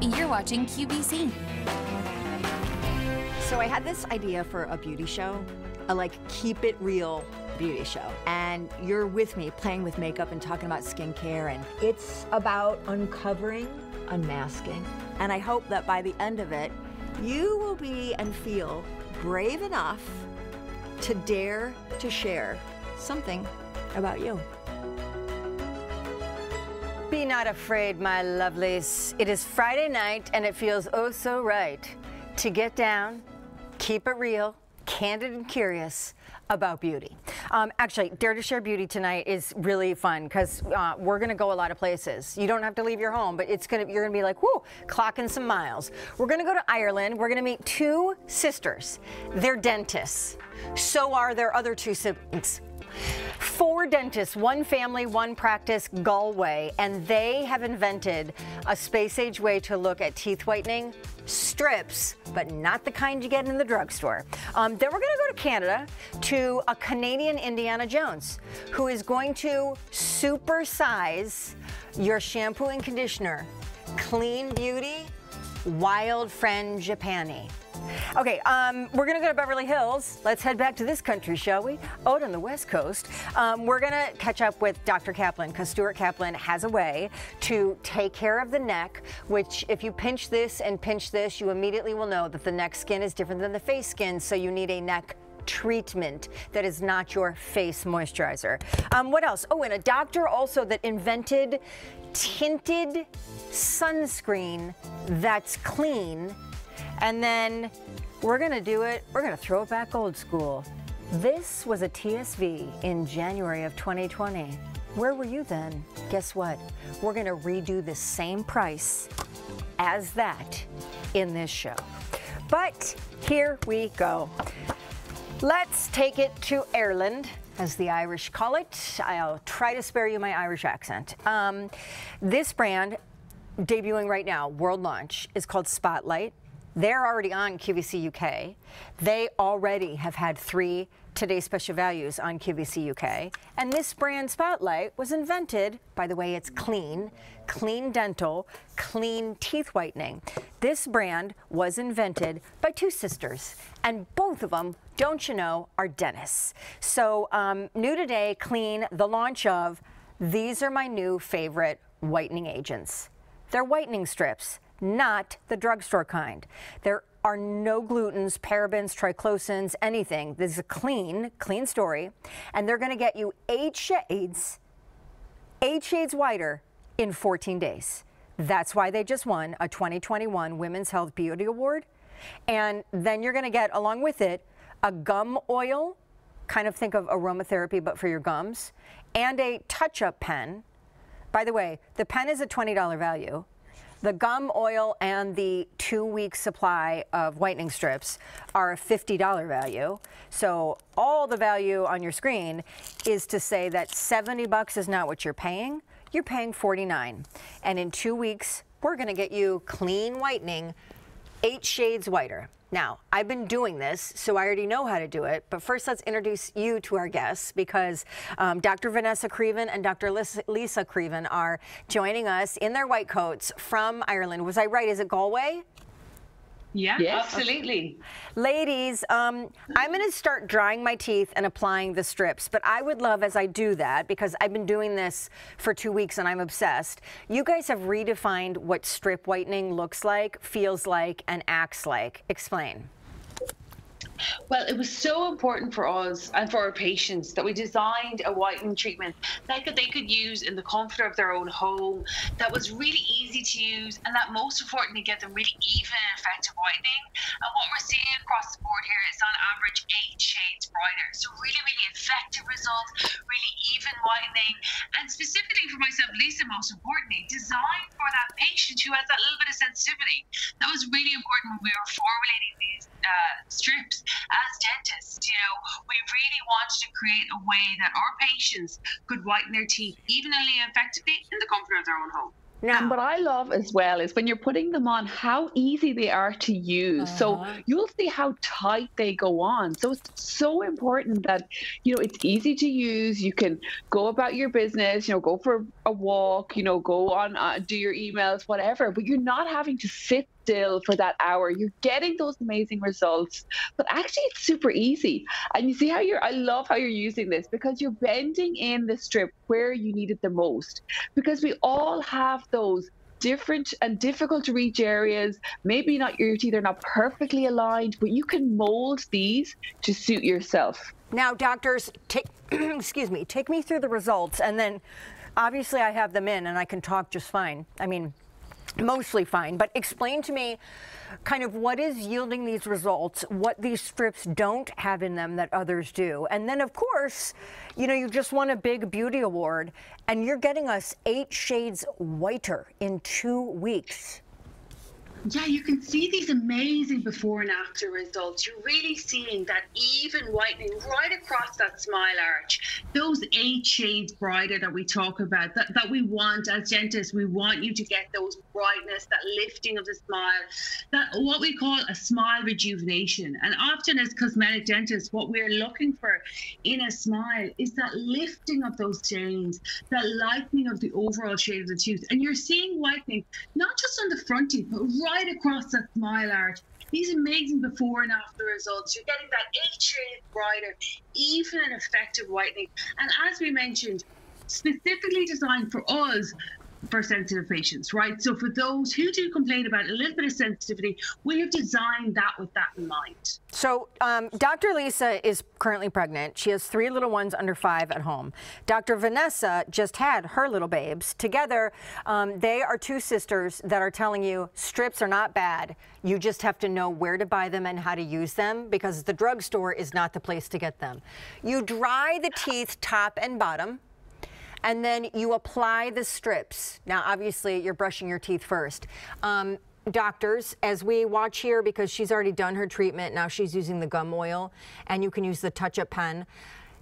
You're watching QVC. So I had this idea for a beauty show, a like keep it real beauty show. And you're with me playing with makeup and talking about skincare and it's about uncovering, unmasking. And I hope that by the end of it, you will be and feel brave enough to dare to share something about you. Be not afraid, my lovelies. It is Friday night, and it feels oh so right to get down, keep it real, candid and curious about beauty. Um, actually, Dare to Share Beauty tonight is really fun because uh, we're going to go a lot of places. You don't have to leave your home, but it's going to you're going to be like, whoo, clocking some miles. We're going to go to Ireland. We're going to meet two sisters. They're dentists. So are their other two siblings. Four dentists, one family, one practice, Galway, and they have invented a space age way to look at teeth whitening strips, but not the kind you get in the drugstore. Um, then we're going to go to Canada to a Canadian Indiana Jones who is going to supersize your shampoo and conditioner. Clean Beauty, Wild Frangipani. Okay, um, we're gonna go to Beverly Hills. Let's head back to this country, shall we? Out on the West Coast. Um, we're gonna catch up with Dr. Kaplan because Stuart Kaplan has a way to take care of the neck, which if you pinch this and pinch this, you immediately will know that the neck skin is different than the face skin, so you need a neck treatment that is not your face moisturizer. Um, what else? Oh, and a doctor also that invented tinted sunscreen that's clean and then we're gonna do it, we're gonna throw it back old school. This was a TSV in January of 2020. Where were you then? Guess what? We're gonna redo the same price as that in this show. But here we go. Let's take it to Ireland, as the Irish call it. I'll try to spare you my Irish accent. Um, this brand, debuting right now, world launch, is called Spotlight. They're already on QVC UK. They already have had three Today's Special Values on QVC UK. And this brand Spotlight was invented, by the way, it's clean, clean dental, clean teeth whitening. This brand was invented by two sisters, and both of them, don't you know, are dentists. So, um, new today, clean, the launch of these are my new favorite whitening agents. They're whitening strips not the drugstore kind. There are no glutens, parabens, triclosans, anything. This is a clean, clean story. And they're going to get you eight shades, eight shades whiter in 14 days. That's why they just won a 2021 Women's Health Beauty Award. And then you're going to get, along with it, a gum oil, kind of think of aromatherapy, but for your gums, and a touch up pen. By the way, the pen is a $20 value. The gum oil and the two week supply of whitening strips are a $50 value. So all the value on your screen is to say that 70 bucks is not what you're paying. You're paying 49. And in two weeks, we're going to get you clean whitening, eight shades whiter. Now, I've been doing this, so I already know how to do it. But first, let's introduce you to our guests because um, Dr. Vanessa Creaven and Dr. Lisa Creaven are joining us in their white coats from Ireland. Was I right? Is it Galway? Yeah, yes. absolutely. Ladies, um, I'm going to start drying my teeth and applying the strips, but I would love as I do that, because I've been doing this for two weeks and I'm obsessed, you guys have redefined what strip whitening looks like, feels like, and acts like. Explain. Well, it was so important for us and for our patients that we designed a whitening treatment that they could use in the comfort of their own home, that was really easy to use, and that most importantly, get them really even and effective whitening. And what we're seeing across the board here is on average eight shades brighter. So, really, really effective results, really even whitening, and specifically for myself, Lisa, most importantly, designed for that patient who has that little bit of sensitivity. That was really important when we were formulating these uh, strips as dentists, you know, we really wanted to create a way that our patients could whiten their teeth evenly and effectively in the comfort of their own home. Now, and what I love as well is when you're putting them on, how easy they are to use. Uh-huh. So you'll see how tight they go on. So it's so important that, you know, it's easy to use. You can go about your business, you know, go for a walk, you know, go on, uh, do your emails, whatever, but you're not having to sit still for that hour. You're getting those amazing results, but actually it's super easy. And you see how you're, I love how you're using this because you're bending in the strip where you need it the most. Because we all have those different and difficult to reach areas. Maybe not your teeth are not perfectly aligned, but you can mold these to suit yourself. Now, doctors, take excuse me, take me through the results, and then obviously I have them in, and I can talk just fine. I mean, mostly fine. But explain to me kind of what is yielding these results, what these strips don't have in them that others do. And then, of course, you know, you just won a big beauty award and you're getting us eight shades whiter in two weeks yeah, you can see these amazing before and after results. You're really seeing that even whitening right across that smile arch. Those eight shades brighter that we talk about, that, that we want as dentists, we want you to get those brightness, that lifting of the smile, that what we call a smile rejuvenation. And often as cosmetic dentists, what we're looking for in a smile is that lifting of those stains, that lightening of the overall shade of the tooth. And you're seeing whitening not just on the front teeth, but right right across that smile arch. These amazing before and after results. You're getting that eight shades brighter, even an effective whitening. And as we mentioned, specifically designed for us for sensitive patients, right? So for those who do complain about a little bit of sensitivity, we have designed that with that in mind. So um, Dr. Lisa is currently pregnant. She has three little ones under five at home. Dr. Vanessa just had her little babes. Together, um, they are two sisters that are telling you strips are not bad. You just have to know where to buy them and how to use them because the drugstore is not the place to get them. You dry the teeth top and bottom and then you apply the strips. Now, obviously, you're brushing your teeth first. Um, doctors, as we watch here, because she's already done her treatment, now she's using the gum oil, and you can use the touch-up pen.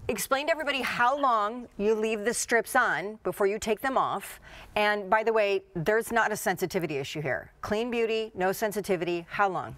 Explain to everybody how long you leave the strips on before you take them off. And by the way, there's not a sensitivity issue here. Clean beauty, no sensitivity. How long?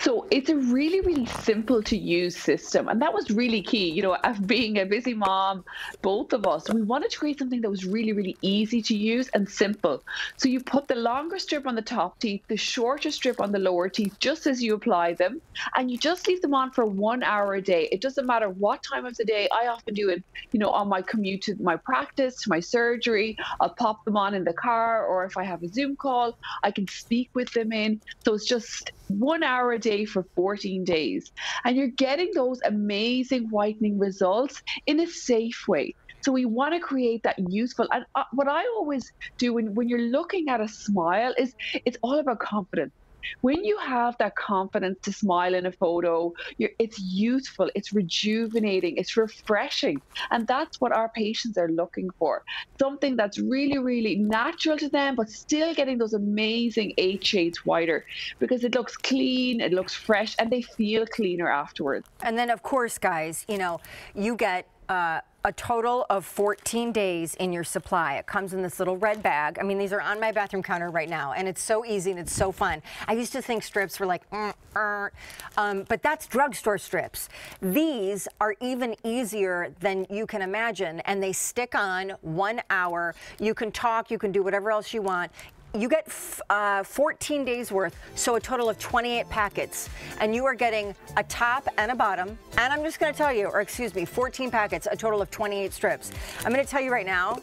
So it's a really, really simple to use system. And that was really key. You know, of being a busy mom, both of us, we wanted to create something that was really, really easy to use and simple. So you put the longer strip on the top teeth, the shorter strip on the lower teeth, just as you apply them. And you just leave them on for one hour a day. It doesn't matter what time of the day. I often do it, you know, on my commute to my practice, to my surgery. I'll pop them on in the car, or if I have a Zoom call, I can speak with them in. So it's just one hour a day for 14 days. And you're getting those amazing whitening results in a safe way. So we want to create that useful. And uh, what I always do when, when you're looking at a smile is it's all about confidence when you have that confidence to smile in a photo, it's youthful, it's rejuvenating, it's refreshing. And that's what our patients are looking for. Something that's really, really natural to them, but still getting those amazing eight shades whiter because it looks clean, it looks fresh, and they feel cleaner afterwards. And then, of course, guys, you know, you get uh, a total of 14 days in your supply. It comes in this little red bag. I mean, these are on my bathroom counter right now, and it's so easy and it's so fun. I used to think strips were like, mm, er, um, but that's drugstore strips. These are even easier than you can imagine, and they stick on one hour. You can talk, you can do whatever else you want you get uh, 14 days worth, so a total of 28 packets. And you are getting a top and a bottom. And I'm just going to tell you, or excuse me, 14 packets, a total of 28 strips. I'm going to tell you right now,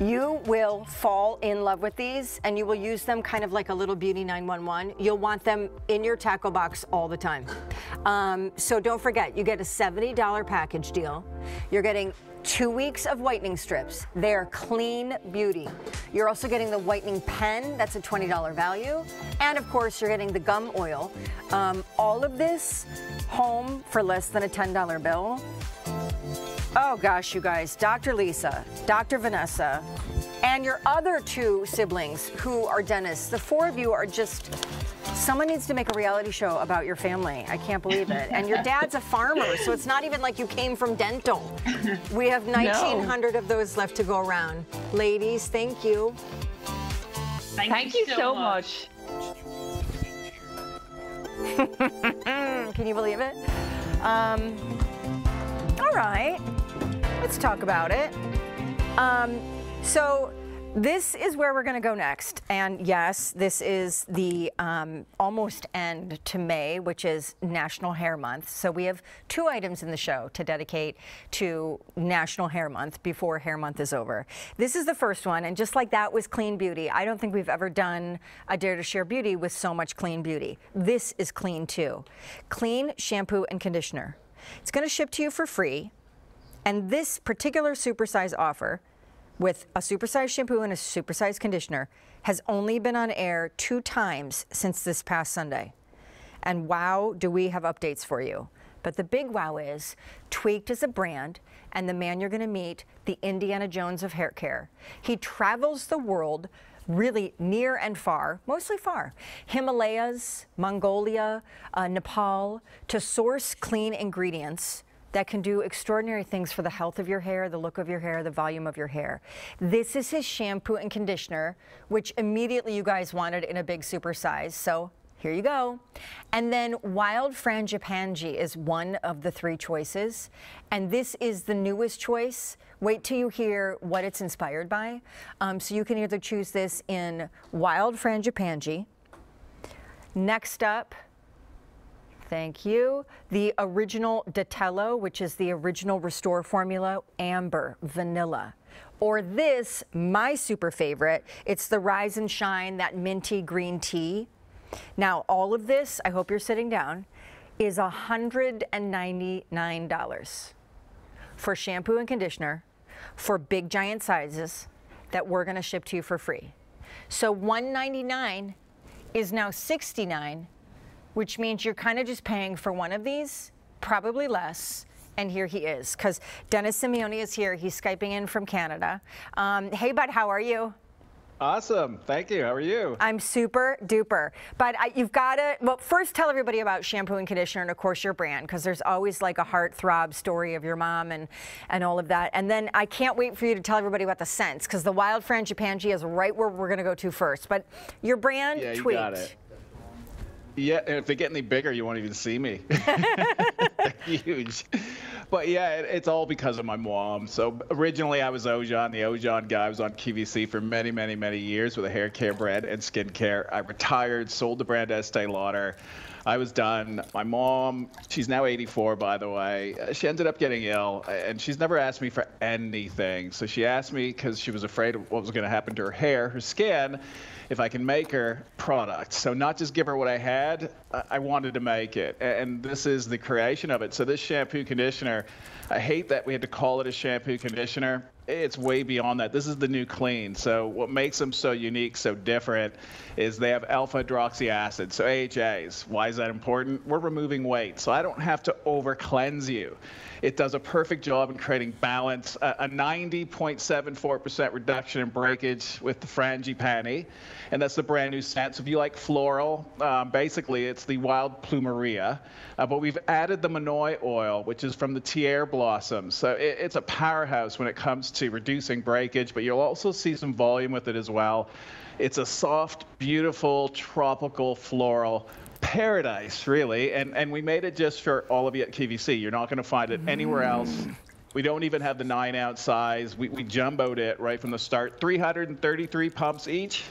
you will fall in love with these and you will use them kind of like a little beauty 911. You'll want them in your tackle box all the time. Um, so don't forget, you get a $70 package deal. You're getting two weeks of whitening strips. They're clean beauty. You're also getting the whitening pen. That's a $20 value. And of course, you're getting the gum oil. Um, all of this home for less than a $10 bill. Oh gosh, you guys, Dr. Lisa, Dr. Vanessa, and your other two siblings who are dentists, the four of you are just Someone needs to make a reality show about your family. I can't believe it. And your dad's a farmer, so it's not even like you came from dental. We have 1,900 no. of those left to go around. Ladies, thank you. Thank, Thank you, so much. much. Can you believe it? Um, all right, let's talk about it. Um, so this is where we're going to go next. And yes, this is the um, almost end to May, which is National Hair Month. So we have two items in the show to dedicate to National Hair Month before Hair Month is over. This is the first one. And just like that was Clean Beauty, I don't think we've ever done a Dare to Share Beauty with so much clean beauty. This is clean too. Clean shampoo and conditioner. It's going to ship to you for free. And this particular supersize offer with a supersize shampoo and a supersize conditioner has only been on air two times since this past Sunday. And wow, do we have updates for you. But the big wow is Tweaked is a brand, and the man you're going to meet, the Indiana Jones of hair care. He travels the world really near and far, mostly far, Himalayas, Mongolia, uh, Nepal, to source clean ingredients that can do extraordinary things for the health of your hair, the look of your hair, the volume of your hair. This is his shampoo and conditioner, which immediately you guys wanted in a big super size. So here you go. And then Wild Frangipani is one of the three choices. And this is the newest choice. Wait till you hear what it's inspired by. Um, so you can either choose this in Wild Frangipani. Next up, Thank you. The original Datello, which is the original Restore formula, amber, vanilla. Or this, my super favorite, it's the Rise and Shine, that minty green tea. Now, all of this, I hope you're sitting down, is $199 for shampoo and conditioner for big giant sizes that we're going to ship to you for free. So 199 is now 69 which means you're kind of just paying for one of these, probably less. And here he is, because Dennis Simeone is here. He's Skyping in from Canada. Um, hey, bud, how are you? Awesome. Thank you. How are you? I'm super duper. But I, you've got to, well, first tell everybody about shampoo and conditioner and, of course, your brand, because there's always like a heart throb story of your mom and, and all of that. And then I can't wait for you to tell everybody about the scents, because the Wild Frangipani is right where we're going to go to first. But your brand, yeah, you Tweaked. got it. Yeah, and if they get any bigger, you won't even see me. huge. But yeah, it, it's all because of my mom. So originally I was Ojon, the Ojon guy. I was on QVC for many, many, many years with a hair care brand and skincare. I retired, sold the brand to Estee Lauder. I was done. My mom, she's now 84, by the way. uh, She ended up getting ill, and she's never asked me for anything. So she asked me because she was afraid of what was going to happen to her hair, her skin, if I can make her product. So not just give her what I had, I I wanted to make it. And this is the creation of it. So this shampoo conditioner, I hate that we had to call it a shampoo conditioner. It's way beyond that. This is the new clean. So what makes them so unique, so different, is they have alpha hydroxy acid, so AHAs. Why is that important? We're removing weight, so I don't have to over cleanse you. It does a perfect job in creating balance. A, a 90.74% reduction in breakage with the Frangipani, and that's the brand new scent. So if you like floral, um, basically it's the wild plumeria, uh, but we've added the Monoi oil, which is from the Tiare blossoms. So it, it's a powerhouse when it comes to reducing breakage, but you'll also see some volume with it as well. It's a soft, beautiful, tropical floral paradise, really. And and we made it just for all of you at QVC. You're not going to find it anywhere else. We don't even have the nine ounce size. We, we jumboed it right from the start. 333 pumps each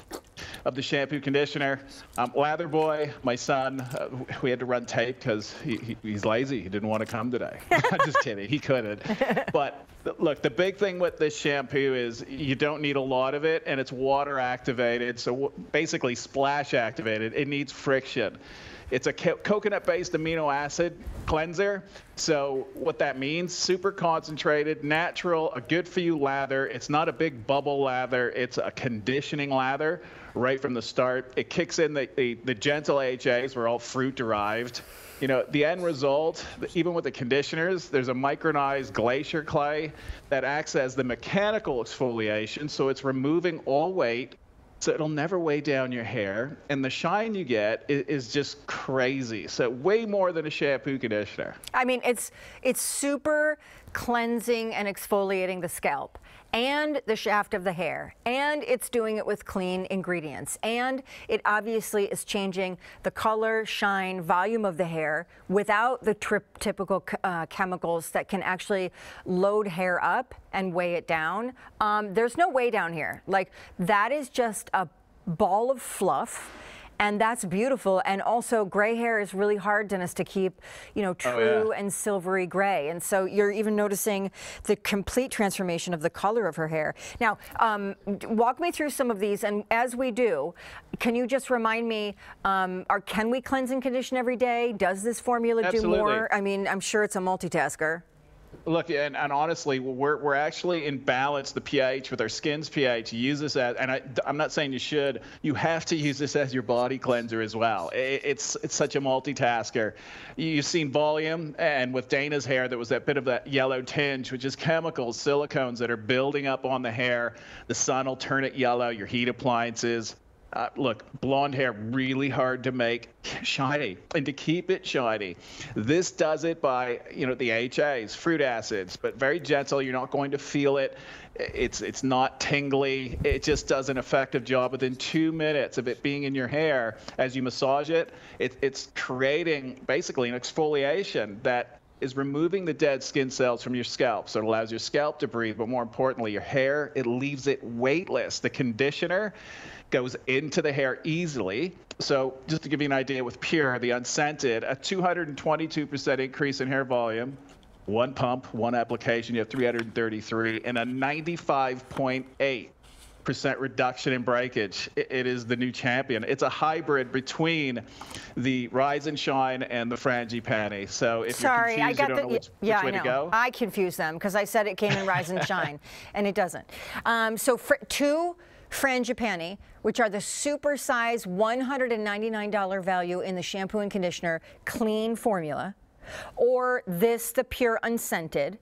of the shampoo conditioner. Um, Lather Boy, my son, uh, we had to run tape because he, he, he's lazy. He didn't want to come today. I'm just kidding. He couldn't. But look, the big thing with this shampoo is you don't need a lot of it, and it's water activated. So basically, splash activated. It needs friction. It's a co- coconut-based amino acid cleanser. So what that means, super concentrated, natural, a good for you lather. It's not a big bubble lather. It's a conditioning lather right from the start. It kicks in the, the, the gentle AHAs, we're all fruit derived. You know, the end result, even with the conditioners, there's a micronized glacier clay that acts as the mechanical exfoliation. So it's removing all weight so it'll never weigh down your hair, and the shine you get is, is, just crazy. So way more than a shampoo conditioner. I mean, it's it's super cleansing and exfoliating the scalp and the shaft of the hair, and it's doing it with clean ingredients. And it obviously is changing the color, shine, volume of the hair without the typical uh, chemicals that can actually load hair up and weigh it down. Um, there's no weigh down here. Like, that is just a ball of fluff and that's beautiful. And also, gray hair is really hard, Dennis, to keep, you know, true oh, yeah. and silvery gray. And so you're even noticing the complete transformation of the color of her hair. Now, um, walk me through some of these, and as we do, can you just remind me, um, are, can we cleanse and condition every day? Does this formula Absolutely. do more? I mean, I'm sure it's a multitasker. Look, and, and honestly, we're, we're actually in balance the pH with our skin's pH. Use this as, and I, I'm not saying you should, you have to use this as your body cleanser as well. It, it's it's such a multitasker. You've seen volume, and with Dana's hair, there was that bit of that yellow tinge, which is chemicals, silicones that are building up on the hair. The sun will turn it yellow, your heat appliances. Uh, look, blonde hair really hard to make shiny, and to keep it shiny, this does it by you know the HAs, fruit acids, but very gentle. You're not going to feel it. It's it's not tingly. It just does an effective job within two minutes of it being in your hair as you massage it. it it's creating basically an exfoliation that is removing the dead skin cells from your scalp. So it allows your scalp to breathe, but more importantly, your hair, it leaves it weightless. The conditioner goes into the hair easily. So just to give you an idea with Pure, the unscented, a 222% increase in hair volume, one pump, one application, you have 333, and a 95.8 percent reduction in breakage. It, it is the new champion. It's a hybrid between the Rise and Shine and the Frangipani. So if Sorry, you're confused, I got you don't the, know which, yeah, which way I know. to go. I confuse them because I said it came in Rise and Shine, and it doesn't. Um, so for, two frangipani, which are the super size $199 value in the shampoo and conditioner clean formula, or this, the pure unscented,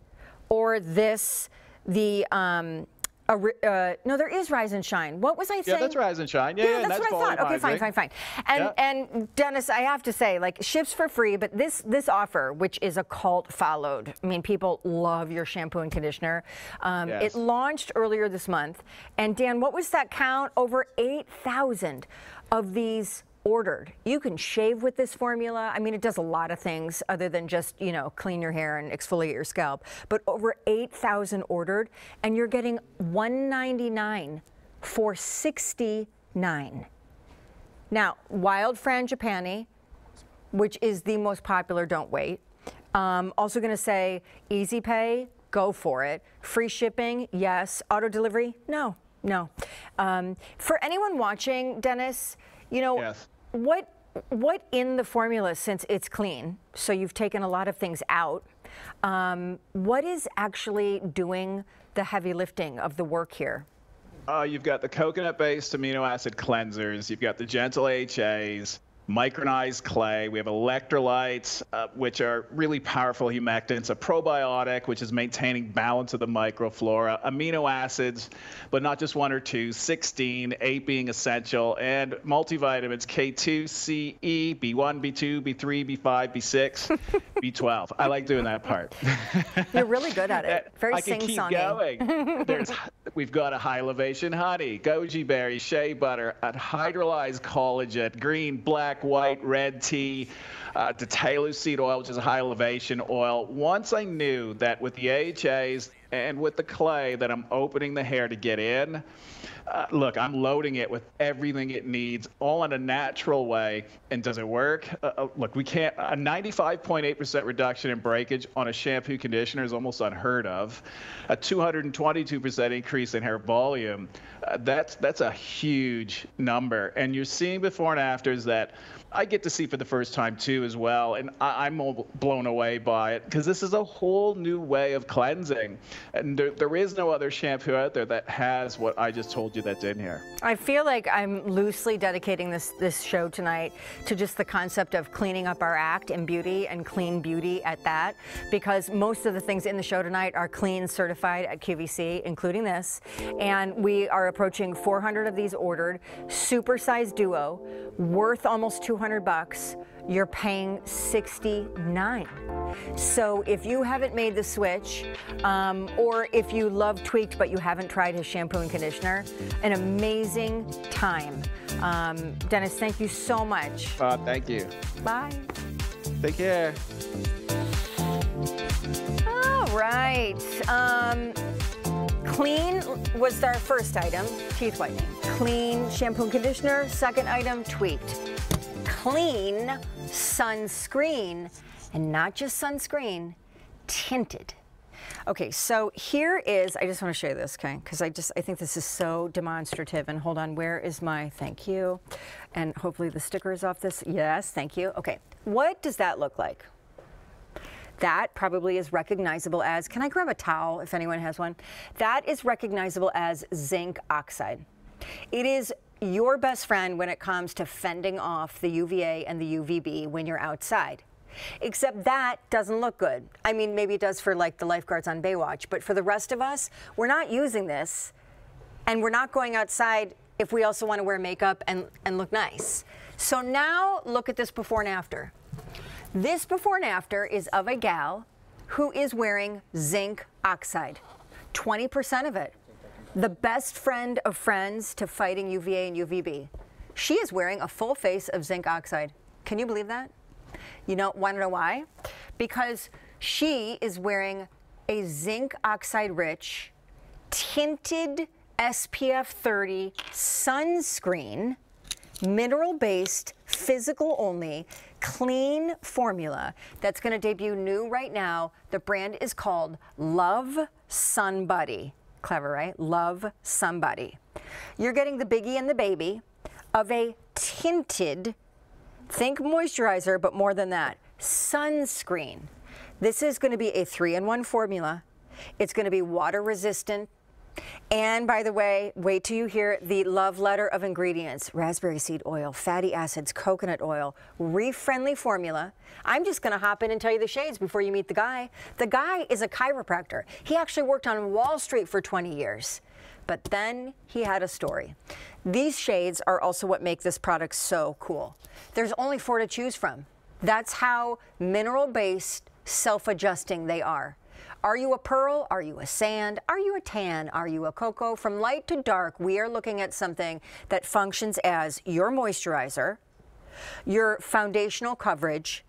or this, the um, uh, no, there is Rise and Shine. What was I saying? Yeah, that's Rise and Shine. Yeah, yeah, yeah that's, that's, what I thought. Okay, fine, fine, fine. And yeah. and Dennis, I have to say, like ships for free, but this this offer, which is a cult followed. I mean, people love your shampoo and conditioner. Um, yes. It launched earlier this month, and Dan, what was that count? Over eight thousand of these ordered. You can shave with this formula. I mean, it does a lot of things other than just, you know, clean your hair and exfoliate your scalp. But over 8,000 ordered, and you're getting 199 for 69. Now, Wild Frangipani, which is the most popular, don't wait. Um, also going to say easy pay, go for it. Free shipping, yes. Auto delivery, no, no. Um, for anyone watching, Dennis, you know, yes. What what in the formula, since it's clean, so you've taken a lot of things out, um, what is actually doing the heavy lifting of the work here? Uh, you've got the coconut-based amino acid cleansers. You've got the gentle HAs micronized clay. We have electrolytes, uh, which are really powerful humectants, a probiotic, which is maintaining balance of the microflora, amino acids, but not just one or two, 16, eight being essential, and multivitamins K2, C, E, B1, B2, B3, B5, B6, B12. I like doing that part. You're really good at it. Very I can keep going. There's, we've got a high elevation honey, goji berry, shea butter, a hydrolyzed collagen, green, black, black, white, red tea, uh, the seed oil, which is a high elevation oil. Once I knew that with the AHAs and with the clay that I'm opening the hair to get in, uh, look, I'm loading it with everything it needs, all in a natural way. And does it work? Uh, uh look, we can't. A 95.8% reduction in breakage on a shampoo conditioner is almost unheard of. A 222% increase in hair volume. Uh, that's that's a huge number. And you're seeing before and afters that I get to see for the first time too as well, and I, am blown away by it because this is a whole new way of cleansing, and there, there is no other shampoo out there that has what I just told you that's in here. I feel like I'm loosely dedicating this this show tonight to just the concept of cleaning up our act in beauty and clean beauty at that, because most of the things in the show tonight are clean certified at QVC, including this, and we are approaching 400 of these ordered, super size duo, worth almost 200 bucks you're paying 69 so if you haven't made the switch um, or if you love tweaked but you haven't tried his shampoo and conditioner an amazing time. Um, dennis thank you so much. Uh, thank you. bye. Take care. all right um, clean was our first item teeth whitening. Clean shampoo and conditioner second item tweaked clean sunscreen and not just sunscreen tinted. Okay so here is i just want to show you this okay? Because i just i think this is so demonstrative and hold on where is my thank you? And hopefully the sticker is off this yes thank you okay. What does that look like? That probably is recognizable as, can I grab a towel if anyone has one? That is recognizable as zinc oxide. It is your best friend when it comes to fending off the UVA and the UVB when you're outside. Except that doesn't look good. I mean, maybe it does for like the lifeguards on Baywatch, but for the rest of us, we're not using this and we're not going outside if we also want to wear makeup and, and look nice. So now look at this before and after. This before and after is of a gal who is wearing zinc oxide, 20% of it. The best friend of friends to fighting UVA and UVB. She is wearing a full face of zinc oxide. Can you believe that? You know, want to know why? Because she is wearing a zinc oxide rich, tinted SPF 30 sunscreen mineral based, physical only, clean formula that's going to debut new right now. The brand is called Love Sun Body. Clever, right? Love Somebody. You're getting the biggie and the baby of a tinted, think moisturizer, but more than that, sunscreen. This is going to be a three in one formula. It's going to be water resistant, and by the way, wait till you hear the love letter of ingredients raspberry seed oil, fatty acids, coconut oil, reef friendly formula. I'm just going to hop in and tell you the shades before you meet the guy. The guy is a chiropractor. He actually worked on Wall Street for 20 years. But then he had a story. These shades are also what make this product so cool. There's only four to choose from. That's how mineral based, self adjusting they are. Are you a pearl? Are you a sand? Are you a tan? Are you a cocoa? From light to dark, we are looking at something that functions as your moisturizer, your foundational coverage,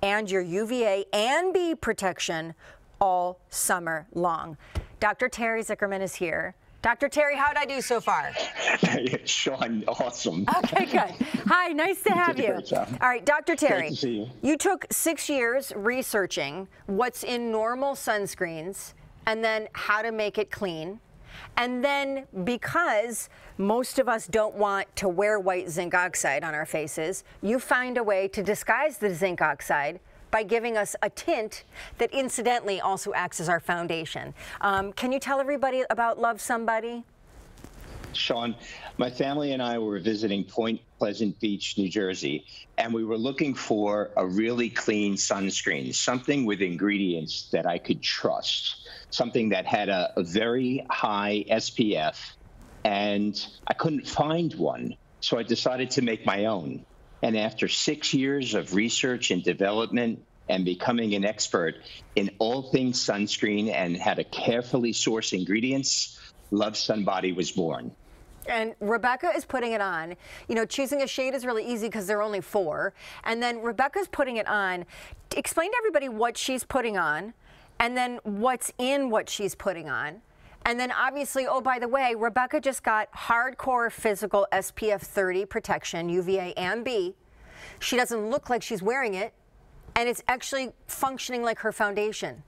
and your UVA and B protection all summer long. Dr. Terry Zickerman is here. Dr. Terry, how'd I do so far? Shawn, awesome. Okay, good. Hi, nice to have you. All right, Dr. Terry. see you. took six years researching what's in normal sunscreens and then how to make it clean. And then because most of us don't want to wear white zinc oxide on our faces, you find a way to disguise the zinc oxide by giving us a tint that incidentally also acts as our foundation. Um, can you tell everybody about Love Somebody? Shawn, my family and I were visiting Point Pleasant Beach, New Jersey, and we were looking for a really clean sunscreen, something with ingredients that I could trust, something that had a, a very high SPF, and I couldn't find one. So I decided to make my own. And after six years of research and development and becoming an expert in all things sunscreen and how to carefully source ingredients, Love Sun Body was born. And Rebecca is putting it on. You know, choosing a shade is really easy because there are only four. And then Rebecca's putting it on. Explain to everybody what she's putting on and then what's in what she's putting on. And then obviously, oh, by the way, Rebecca just got hardcore physical SPF 30 protection, UVA and B. She doesn't look like she's wearing it, and it's actually functioning like her foundation.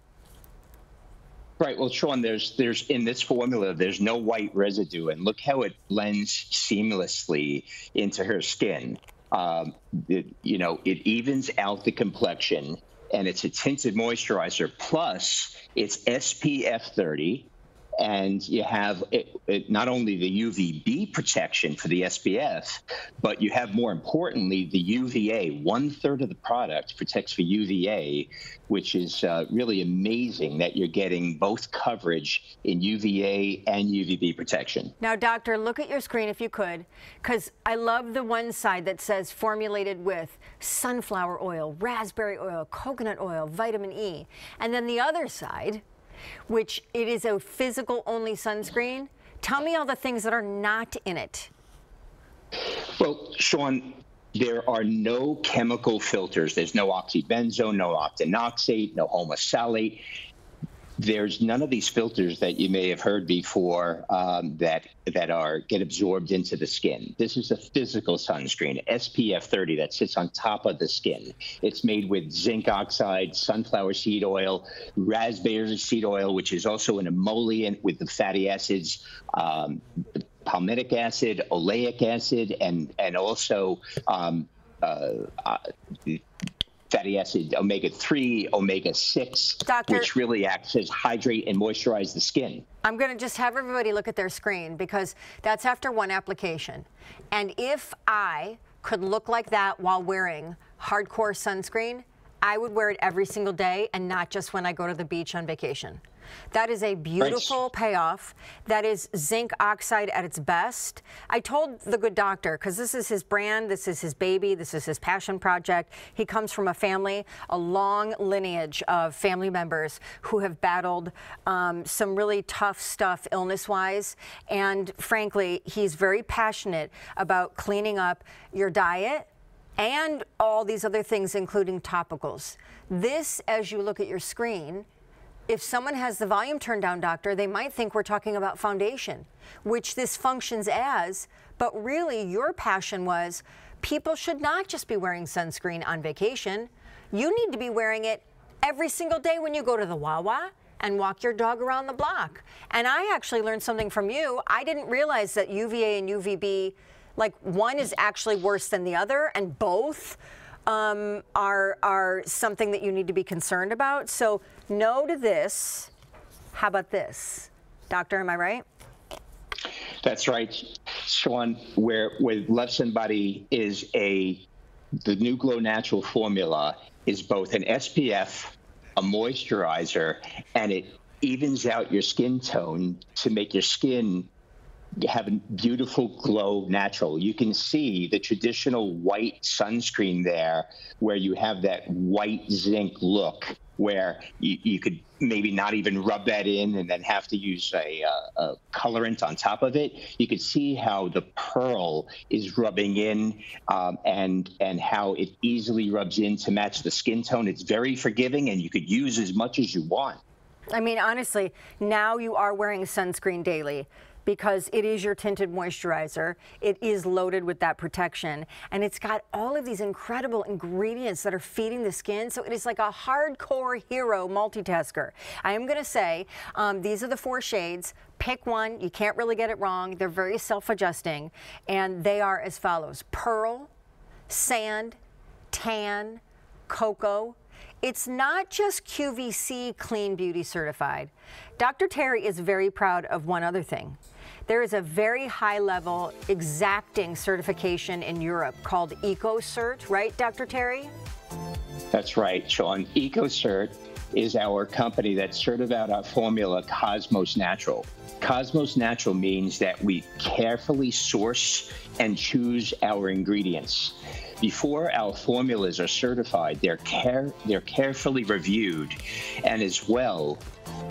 Right. Well, Shawn, there's there's in this formula, there's no white residue, and look how it blends seamlessly into her skin. Um, it, you know, it evens out the complexion, and it's a tinted moisturizer. Plus, it's SPF 30, and you have it, it, not only the UVB protection for the SPF, but you have more importantly the UVA. One third of the product protects for UVA, which is uh, really amazing that you're getting both coverage in UVA and UVB protection. Now, doctor, look at your screen if you could, because I love the one side that says formulated with sunflower oil, raspberry oil, coconut oil, vitamin E, and then the other side which it is a physical only sunscreen. Tell me all the things that are not in it. Well, Shawn, there are no chemical filters. There's no oxybenzone, no octinoxate, no homosalate there's none of these filters that you may have heard before um, that that are get absorbed into the skin. This is a physical sunscreen, SPF 30, that sits on top of the skin. It's made with zinc oxide, sunflower seed oil, raspberry seed oil, which is also an emollient with the fatty acids. Um, palmitic acid, oleic acid, and and also um, uh, uh, fatty acid omega 3, omega 6, Doctor, which really acts as hydrate and moisturize the skin. I'm going to just have everybody look at their screen because that's after one application. And if I could look like that while wearing hardcore sunscreen, I would wear it every single day and not just when I go to the beach on vacation. That is a beautiful payoff. That is zinc oxide at its best. I told the good doctor, because this is his brand, this is his baby, this is his passion project. He comes from a family, a long lineage of family members who have battled um, some really tough stuff illness wise. And frankly, he's very passionate about cleaning up your diet and all these other things, including topicals. This, as you look at your screen, if someone has the volume turned down, doctor, they might think we're talking about foundation, which this functions as, but really your passion was people should not just be wearing sunscreen on vacation. You need to be wearing it every single day when you go to the Wawa and walk your dog around the block. And I actually learned something from you. I didn't realize that UVA and UVB, like one is actually worse than the other, and both um, are are something that you need to be concerned about. So no to this. How about this, doctor? Am I right? That's right, Shawn. Where with Love Sun Body is a the new Glow Natural formula is both an SPF, a moisturizer, and it evens out your skin tone to make your skin have a beautiful glow natural. You can see the traditional white sunscreen there where you have that white zinc look where you, you could maybe not even rub that in and then have to use a, a, a, colorant on top of it. You could see how the pearl is rubbing in um, and and how it easily rubs in to match the skin tone. It's very forgiving and you could use as much as you want. I mean, honestly, now you are wearing sunscreen daily because it is your tinted moisturizer. It is loaded with that protection and it's got all of these incredible ingredients that are feeding the skin. So it is like a hardcore hero multitasker. I am going to say um, these are the four shades. Pick one. You can't really get it wrong. They're very self-adjusting and they are as follows. Pearl, sand, tan, cocoa, it's not just QVC Clean Beauty certified. Dr. Terry is very proud of one other thing. There is a very high level exacting certification in Europe called EcoCert, right, Dr. Terry? That's right, Shawn. EcoCert is our company that certified out our formula Cosmos Natural. Cosmos Natural means that we carefully source and choose our ingredients. Before our formulas are certified, they're care they're carefully reviewed, and as well,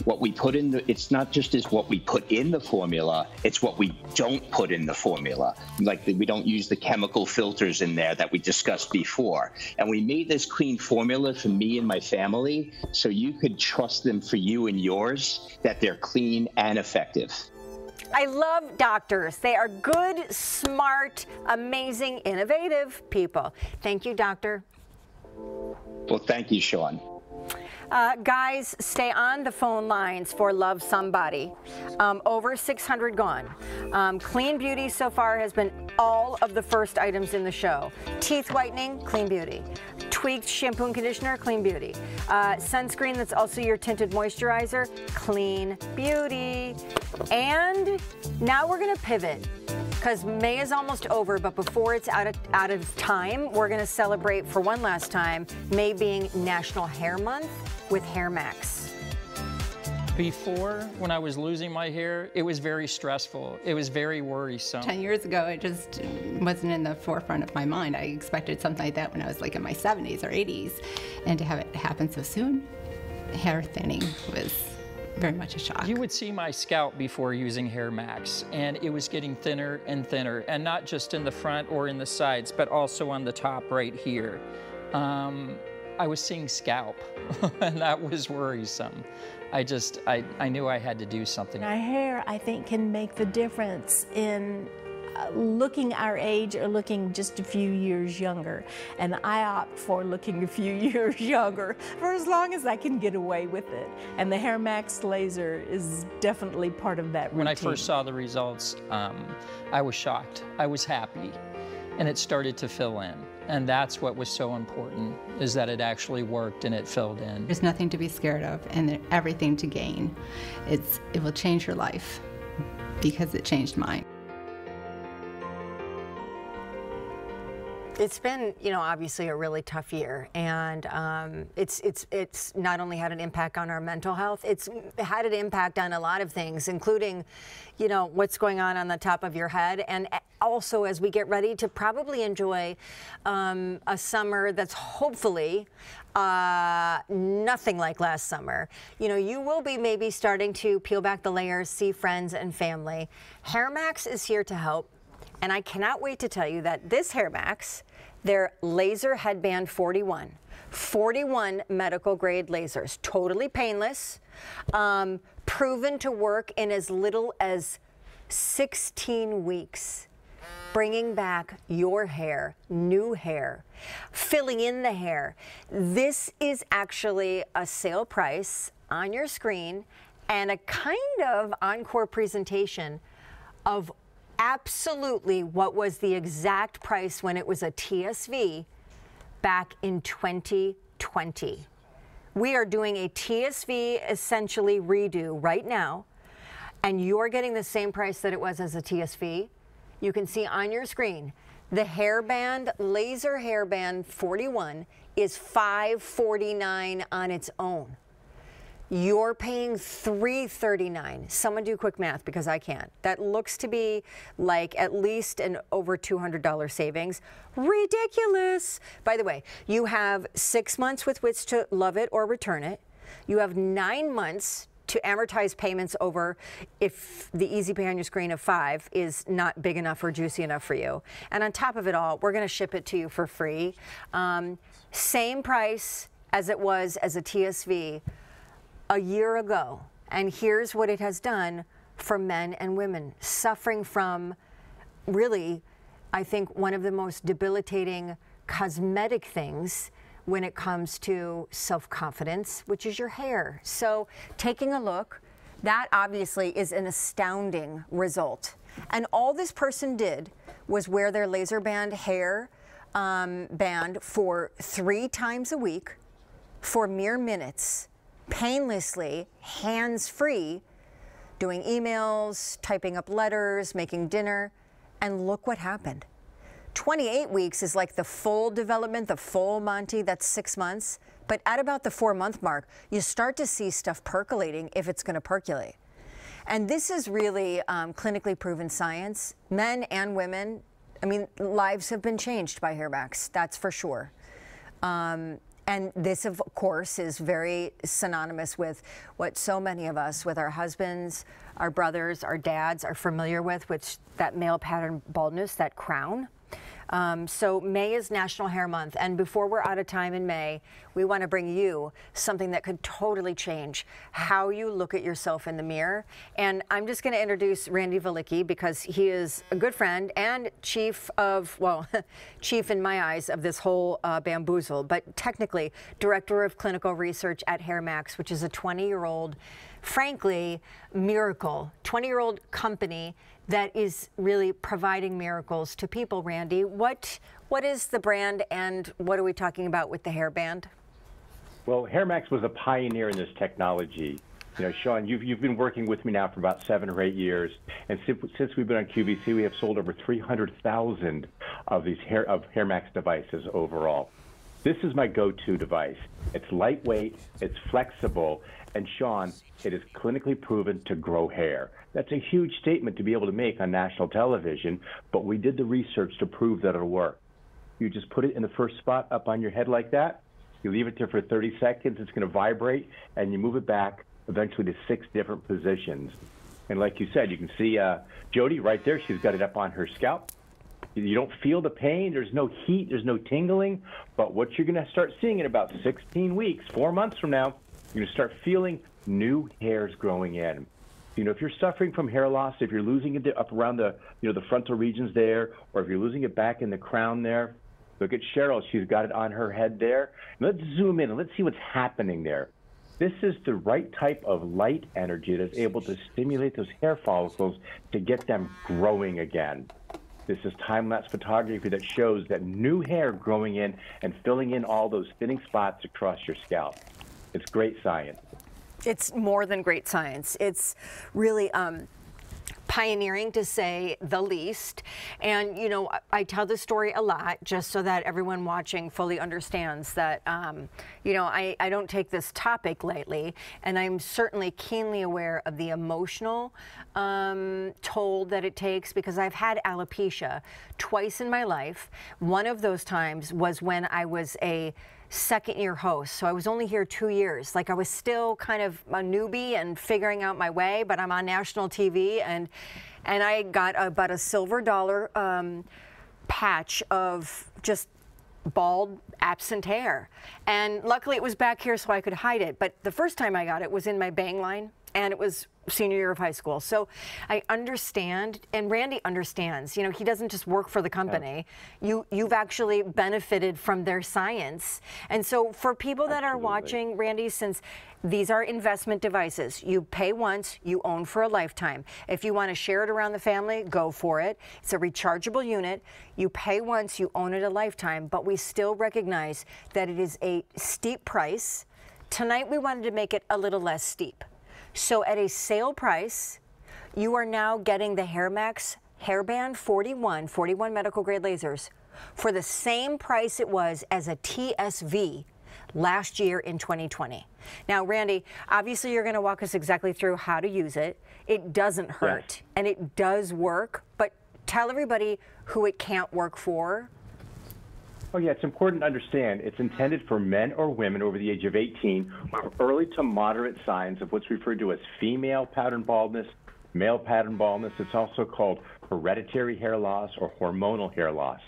what we put in the it's not just as what we put in the formula it's what we don't put in the formula like we don't use the chemical filters in there that we discussed before and we made this clean formula for me and my family so you could trust them for you and yours that they're clean and effective I love doctors. They are good, smart, amazing, innovative people. Thank you, doctor. Well, thank you, Shawn. Uh, guys, stay on the phone lines for Love Sun Body. Um, over 600 gone. Um, clean Beauty so far has been all of the first items in the show. Teeth whitening, Clean Beauty. tweaked shampoo and conditioner, Clean Beauty. Uh, sunscreen that's also your tinted moisturizer, Clean Beauty. And now we're gonna pivot because May is almost over, but before it's out of, out of time, we're gonna celebrate for one last time, May being National Hair Month with HairMax. Before, when I was losing my hair, it was very stressful. It was very worrisome. 10 years ago, it just wasn't in the forefront of my mind. I expected something like that when I was like in my 70s or 80s. And to have it happen so soon, hair thinning was very much a shock. You would see my scalp before using HairMax, and it was getting thinner and thinner, and not just in the front or in the sides, but also on the top right here. Um, I was seeing scalp, and that was worrisome. I just, I, I knew I had to do something. Our hair, I think, can make the difference in uh, looking our age or looking just a few years younger. And I opt for looking a few years younger for as long as I can get away with it. And the HairMax laser is definitely part of that routine. When I first saw the results, um, I was shocked. I was happy. And it started to fill in. And that's what was so important, is that it actually worked and it filled in. There's nothing to be scared of and everything to gain. It's, it will change your life because it changed mine. It's been, you know, obviously a really tough year, and um, it's it's it's not only had an impact on our mental health, it's had an impact on a lot of things, including, you know, what's going on on the top of your head, and also as we get ready to probably enjoy um, a summer that's hopefully uh, nothing like last summer. You know, you will be maybe starting to peel back the layers, see friends and family. HairMax is here to help. And I cannot wait to tell you that this HairMax their laser headband 41. 41 medical grade lasers, totally painless, um, proven to work in as little as 16 weeks bringing back your hair, new hair, filling in the hair. This is actually a sale price on your screen and a kind of encore presentation of absolutely what was the exact price when it was a TSV back in 2020. We are doing a TSV essentially redo right now, and you're getting the same price that it was as a TSV. You can see on your screen the hairband, laser hairband 41 is 549 on its own. You're paying 339. Someone do quick math because I can't. That looks to be like at least an over $200 savings. Ridiculous. By the way, you have six months with which to love it or return it. You have nine months to amortize payments over if the easy pay on your screen of five is not big enough or juicy enough for you. And on top of it all, we're going to ship it to you for free. Um, same price as it was as a TSV a year ago. And here's what it has done for men and women suffering from really, I think, one of the most debilitating cosmetic things when it comes to self confidence, which is your hair. So, taking a look, that obviously is an astounding result. And all this person did was wear their laser band hair um, band for three times a week for mere minutes painlessly, hands free, doing emails, typing up letters, making dinner. And look what happened. 28 weeks is like the full development, the full Monty, that's six months. But at about the four month mark, you start to see stuff percolating if it's going to percolate. And this is really um, clinically proven science. Men and women, I mean, lives have been changed by Hair that's for sure. Um, and this, of course, is very synonymous with what so many of us, with our husbands, our brothers, our dads, are familiar with, which that male pattern baldness, that crown. Um, so May is National Hair Month, and before we're out of time in May, we want to bring you something that could totally change how you look at yourself in the mirror. And I'm just going to introduce Randy Valicki because he is a good friend and chief of, well, chief in my eyes of this whole uh, bamboozle, but technically director of clinical research at HairMax, which is a 20-year-old frankly, miracle, 20 year old company that is really providing miracles to people. Randy, what, what is the brand and what are we talking about with the hairband? Well, HairMax was a pioneer in this technology. You know, Shawn, you've, you've been working with me now for about seven or eight years, and since, since we've been on QVC, we have sold over 300,000 of these hair of HairMax devices overall. This is my go-to device. It's lightweight, it's flexible, and Shawn, it is clinically proven to grow hair. That's a huge statement to be able to make on national television, but we did the research to prove that it'll work. You just put it in the first spot up on your head like that, you leave it there for 30 seconds, it's going to vibrate, and you move it back eventually to six different positions. And like you said, you can see uh, Jody right there. She's got it up on her scalp. You don't feel the pain. There's no heat. There's no tingling. But what you're going to start seeing in about 16 weeks, four months from now, you're going to start feeling new hairs growing in. You know, if you're suffering from hair loss, if you're losing it up around the, you know, the frontal regions there, or if you're losing it back in the crown there, look at Cheryl. She's got it on her head there. Let's zoom in and let's see what's happening there. This is the right type of light energy that's able to stimulate those hair follicles to get them growing again. This is time lapse photography that shows that new hair growing in and filling in all those thinning spots across your scalp. It's great science. It's more than great science. It's really um, pioneering to say the least. And, you know, I tell this story a lot just so that everyone watching fully understands that, um, you know, I, I don't take this topic lightly. And I'm certainly keenly aware of the emotional um, toll that it takes because I've had alopecia twice in my life. One of those times was when I was a second year host. So I was only here two years. Like I was still kind of a newbie and figuring out my way, but I'm on national TV and and I got about a silver dollar um, patch of just bald, absent hair. And luckily it was back here so I could hide it. But the first time I got it was in my bang line and it was senior year of high school. So I understand, and Randy understands. You know, he doesn't just work for the company. Yeah. You you've actually benefited from their science. And so for people that Absolutely. are watching, Randy, since these are investment devices. You pay once, you own for a lifetime. If you want to share it around the family, go for it. It's a rechargeable unit. You pay once, you own it a lifetime, but we still recognize that it is a steep price. Tonight we wanted to make it a little less steep. So at a sale price, you are now getting the HairMax Hairband 41, 41 medical grade lasers for the same price it was as a TSV last year in 2020. Now, Randy, obviously you're going to walk us exactly through how to use it. It doesn't hurt yes. and it does work, but tell everybody who it can't work for Oh, yeah, it's important to understand it's intended for men or women over the age of 18 who have early to moderate signs of what's referred to as female pattern baldness, male pattern baldness. It's also called hereditary hair loss or hormonal hair loss.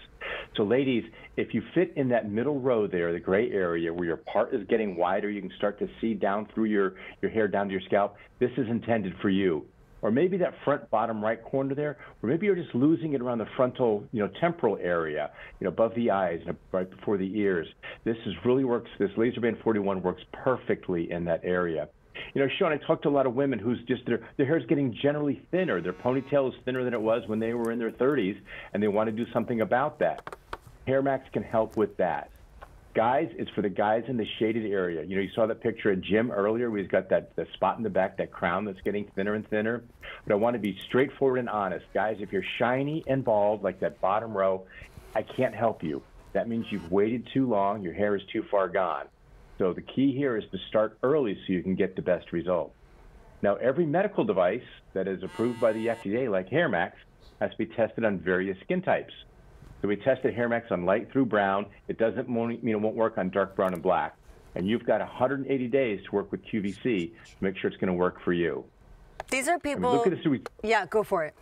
So, ladies, if you fit in that middle row there, the gray area where your part is getting wider, you can start to see down through your, your hair down to your scalp. This is intended for you or maybe that front bottom right corner there, or maybe you're just losing it around the frontal, you know, temporal area, you know, above the eyes, and right before the ears. This is really works. This laser band 41 works perfectly in that area. You know, Shawn, I talked to a lot of women who's just their their hair is getting generally thinner. Their ponytail is thinner than it was when they were in their 30s, and they want to do something about that. HairMax can help with that. Guys, it's for the guys in the shaded area. You know, you saw that picture of Jim earlier he's got that the spot in the back, that crown that's getting thinner and thinner. But I want to be straightforward and honest. Guys, if you're shiny and bald, like that bottom row, I can't help you. That means you've waited too long, your hair is too far gone. So the key here is to start early so you can get the best result. Now, every medical device that is approved by the FDA, like HairMax, has to be tested on various skin types. So we tested HairMax on light through brown. It doesn't mean it won't work on dark brown and black. And you've got 180 days to work with QVC to make sure it's going to work for you. These are people. I mean, look at this. Yeah, go for it.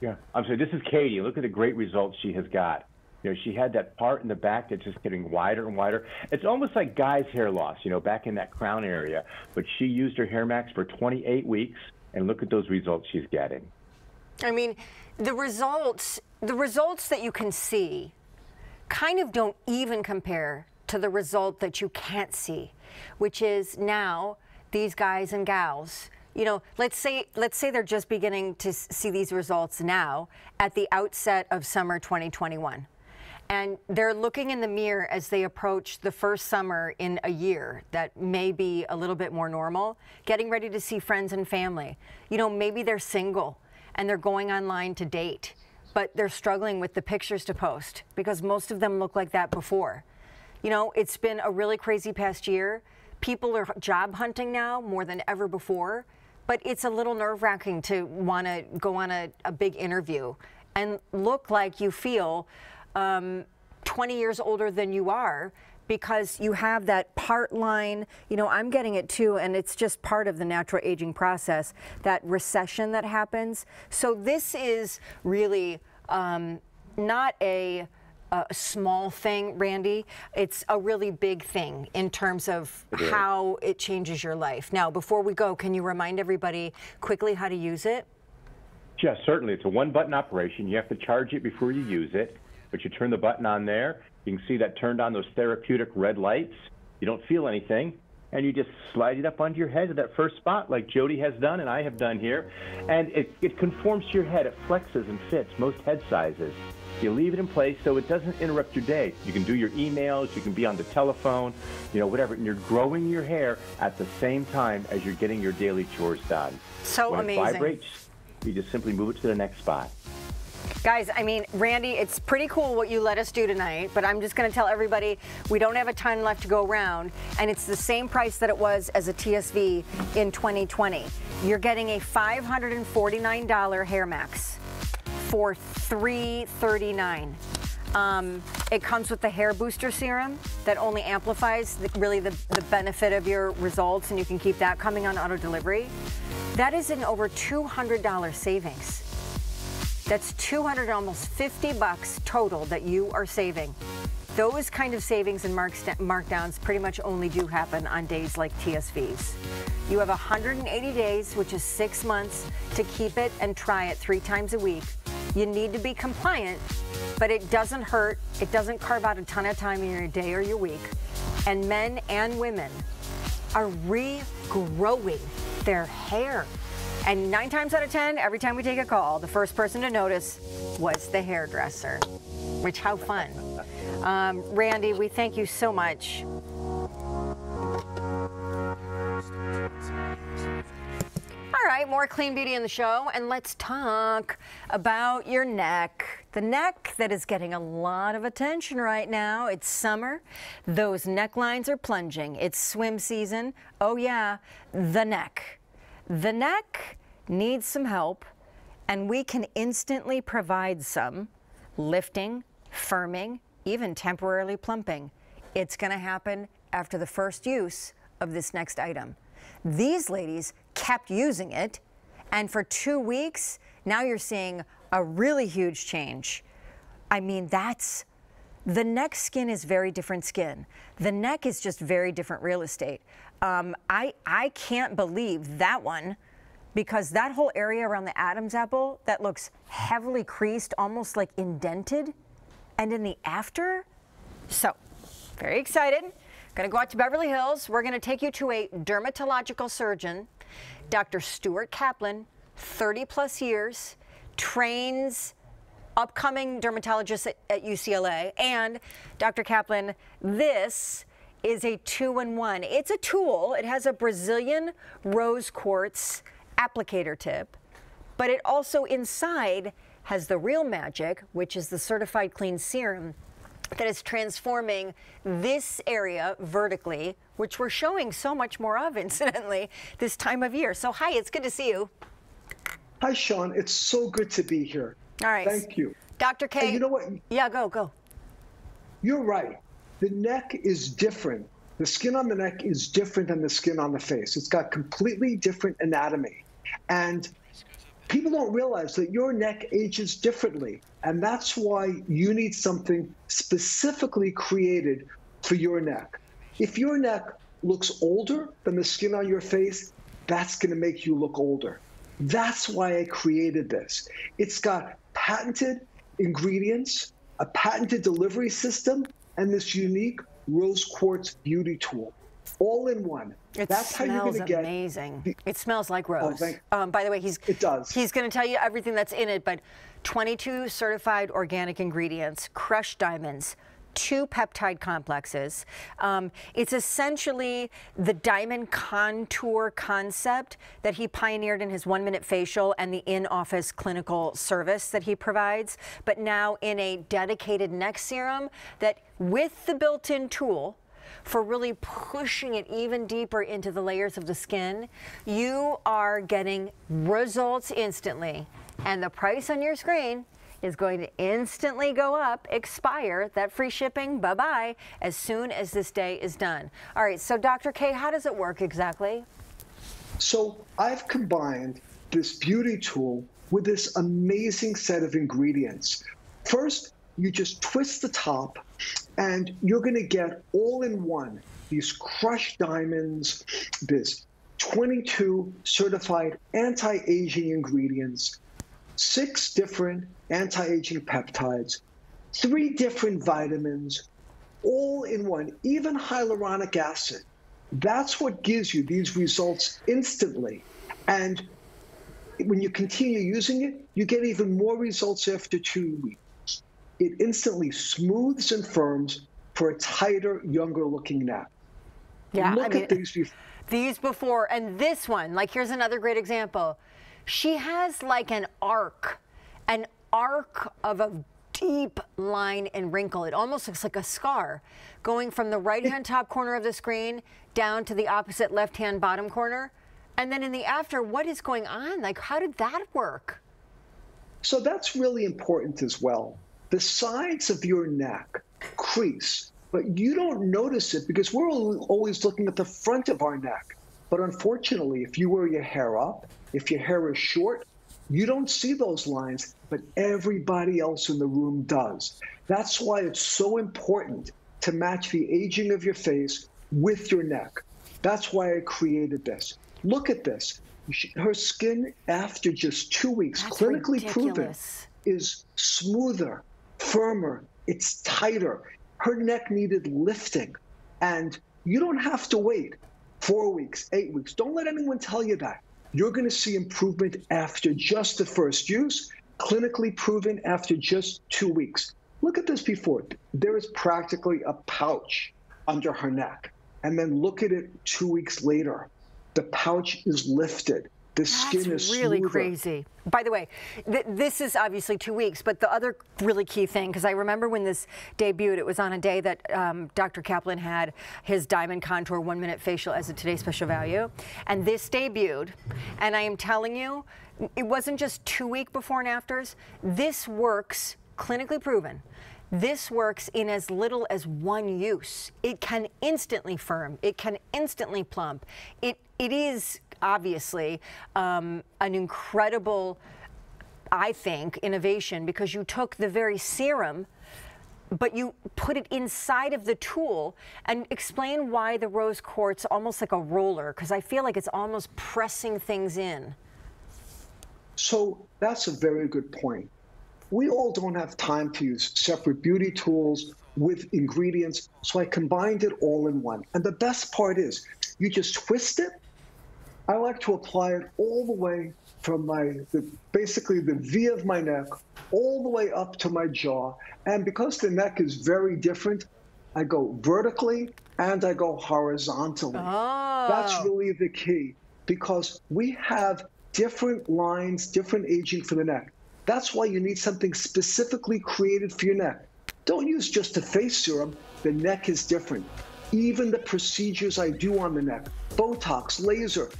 Yeah, I'm sorry. This is Katie. Look at the great results she has got. You know, she had that part in the back that's just getting wider and wider. It's almost like Guy's hair loss, you know, back in that crown area. But she used her HairMax for 28 weeks, and look at those results she's getting. I mean, the results the results that you can see kind of don't even compare to the result that you can't see, which is now these guys and gals you know, let's say let's say they're just beginning to see these results now at the outset of summer 2021. And they're looking in the mirror as they approach the first summer in a year that may be a little bit more normal, getting ready to see friends and family. You know, maybe they're single and they're going online to date, but they're struggling with the pictures to post because most of them look like that before. You know, it's been a really crazy past year. People are job hunting now more than ever before, but it's a little nerve wracking to want to go on a, a big interview and look like you feel um, 20 years older than you are because you have that part line. You know, I'm getting it too, and it's just part of the natural aging process, that recession that happens. So this is really um, not a, a small thing, Randy. It's a really big thing in terms of how it changes your life. Now, before we go, can you remind everybody quickly how to use it? Yes, certainly. It's a one button operation. You have to charge it before you use it, but you turn the button on there. You can see that turned on those therapeutic red lights. You don't feel anything. And you just slide it up onto your head to that first spot, like Jody has done and I have done here. And it, it conforms to your head. It flexes and fits most head sizes. You leave it in place so it doesn't interrupt your day. You can do your emails, you can be on the telephone, you know, whatever. And you're growing your hair at the same time as you're getting your daily chores done. So when amazing. it vibrates, you just simply move it to the next spot. Guys, I mean, Randy, it's pretty cool what you let us do tonight, but I'm just going to tell everybody we don't have a ton left to go around, and it's the same price that it was as a TSV in 2020. You're getting a $549 HairMax for 339. Um, it comes with the hair booster serum that only amplifies the, really the, the benefit of your results, and you can keep that coming on auto delivery. That is an over $200 savings. That's 200, almost 50 bucks total that you are saving. Those kind of savings and mark markdowns pretty much only do happen on days like TSVs. You have 180 days, which is six months, to keep it and try it three times a week. You need to be compliant, but it doesn't hurt. It doesn't carve out a ton of time in your day or your week. And men and women are regrowing their hair. And nine times out of 10, every time we take a call, the first person to notice was the hairdresser. Which, how fun. Um, Randy, we thank you so much. All right, more clean beauty in the show, and let's talk about your neck. The neck that is getting a lot of attention right now. It's summer. Those necklines are plunging. It's swim season. Oh, yeah, the neck. The neck needs some help, and we can instantly provide some lifting, firming, even temporarily plumping. It's going to happen after the first use of this next item. These ladies kept using it, and for two weeks, now you're seeing a really huge change. I mean, that's the neck skin is very different skin. The neck is just very different real estate. Um, I, I can't believe that one because that whole area around the Adam's apple that looks heavily creased, almost like indented, and in the after. So, very excited. Going to go out to Beverly Hills. We're going to take you to a dermatological surgeon, Dr. Stuart Kaplan, 30 plus years, trains upcoming dermatologists at, at UCLA. And Dr. Kaplan, this is a two-in-one. It's a tool. It has a Brazilian rose quartz applicator tip, but it also inside has the real magic, which is the certified clean serum that is transforming this area vertically, which we're showing so much more of, incidentally, this time of year. So, hi, it's good to see you. Hi, Shawn. It's so good to be here. All right. Thank you. Dr. K. And you know what? Yeah, go, go. You're right. The neck is different. The skin on the neck is different than the skin on the face. It's got completely different anatomy. And people don't realize that your neck ages differently. And that's why you need something specifically created for your neck. If your neck looks older than the skin on your face, that's going to make you look older. That's why I created this. It's got patented ingredients, a patented delivery system, and this unique rose quartz beauty tool. all in one. It That's smells going to get. amazing. it smells like rose. thank- um, by the way, he's It does. He's going to tell you everything that's in it, but 22 certified organic ingredients, crushed diamonds. Two peptide complexes. Um, it's essentially the diamond contour concept that he pioneered in his one minute facial and the in office clinical service that he provides, but now in a dedicated neck serum that, with the built in tool, for really pushing it even deeper into the layers of the skin, you are getting results instantly. And the price on your screen is going to instantly go up, expire, that free shipping, bye bye, as soon as this day is done. All right, so Dr. K, how does it work exactly? So I've combined this beauty tool with this amazing set of ingredients. First, you just twist the top, and you're going to get all in one these crushed diamonds, this 22 certified anti aging ingredients, six different anti aging peptides, three different vitamins, all in one, even hyaluronic acid. That's what gives you these results instantly. And when you continue using it, you get even more results after two weeks. It instantly smooths and firms for a tighter, younger looking neck. Yeah, Look I mean, at these before. These before, and this one, like here's another great example. She has like an arc, an arc of a deep line and wrinkle. It almost looks like a scar going from the right hand top corner of the screen down to the opposite left hand bottom corner. And then in the after, what is going on? Like, how did that work? So that's really important as well. The sides of your neck crease, but you don't notice it because we're always looking at the front of our neck. But unfortunately, if you wear your hair up, if your hair is short, you don't see those lines, but everybody else in the room does. That's why it's so important to match the aging of your face with your neck. That's why I created this. Look at this. Her skin, after just two weeks, That's clinically proven, is smoother, firmer, it's tighter. Her neck needed lifting. And you don't have to wait four weeks, eight weeks. Don't let anyone tell you that. You're going to see improvement after just the first use, clinically proven after just two weeks. Look at this before. There is practically a pouch under her neck. And then look at it two weeks later. The pouch is lifted. The skin That's is really smoother. crazy. By the way, th- this is obviously two weeks, but the other really key thing, because I remember when this debuted, it was on a day that um, Dr. Kaplan had his Diamond Contour one minute facial as a Today Special Value. And this debuted, and I am telling you, it wasn't just two week before and afters. This works, clinically proven. This works in as little as one use. It can instantly firm. It can instantly plump. It it is obviously um, an incredible, I think, innovation because you took the very serum. But you put it inside of the tool and explain why the rose quartz almost like a roller, because I feel like it's almost pressing things in. So that's a very good point. We all don't have time to use separate beauty tools with ingredients, so I combined it all in one. And the best part is you just twist it. I like to apply it all the way from my the, basically the V of my neck all the way up to my jaw. And because the neck is very different, I go vertically and I go horizontally. Oh. That's Oh. really the key because we have different lines, different aging for the neck. That's why you need something specifically created for your neck. Don't use just a face serum. The neck is different. Even the procedures I do on the neck, Botox, laser,